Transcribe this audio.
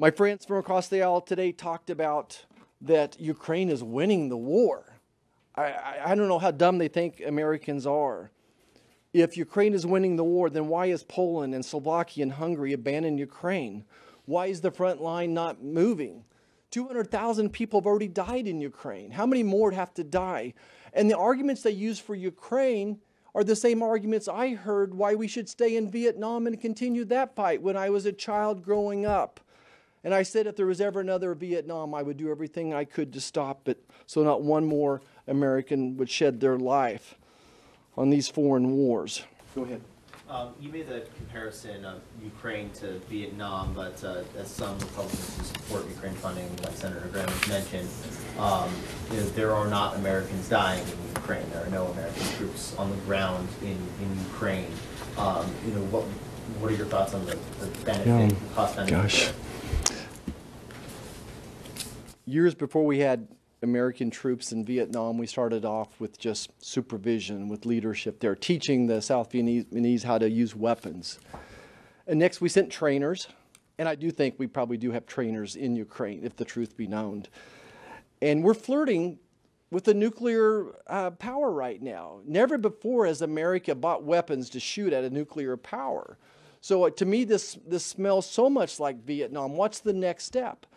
My friends from across the aisle today talked about that Ukraine is winning the war. I, I, I don't know how dumb they think Americans are. If Ukraine is winning the war, then why is Poland and Slovakia and Hungary abandoning Ukraine? Why is the front line not moving? 200,000 people have already died in Ukraine. How many more have to die? And the arguments they use for Ukraine are the same arguments I heard why we should stay in Vietnam and continue that fight when I was a child growing up. And I said if there was ever another Vietnam, I would do everything I could to stop it so not one more American would shed their life on these foreign wars. Go ahead. Um, you made the comparison of Ukraine to Vietnam, but uh, as some Republicans who support Ukraine funding, like Senator Graham has mentioned, um, you know, there are not Americans dying in Ukraine. There are no American troops on the ground in, in Ukraine. Um, you know, what what are your thoughts on the, the benefit, Yeah. cost benefit? Gosh. there? Years before we had American troops in Vietnam, we started off with just supervision, with leadership there, teaching the South Vietnamese how to use weapons. And next, we sent trainers, and I do think we probably do have trainers in Ukraine, if the truth be known. And we're flirting with the nuclear uh, power right now. Never before has America bought weapons to shoot at a nuclear power. So uh, to me, this, this smells so much like Vietnam. What's the next step?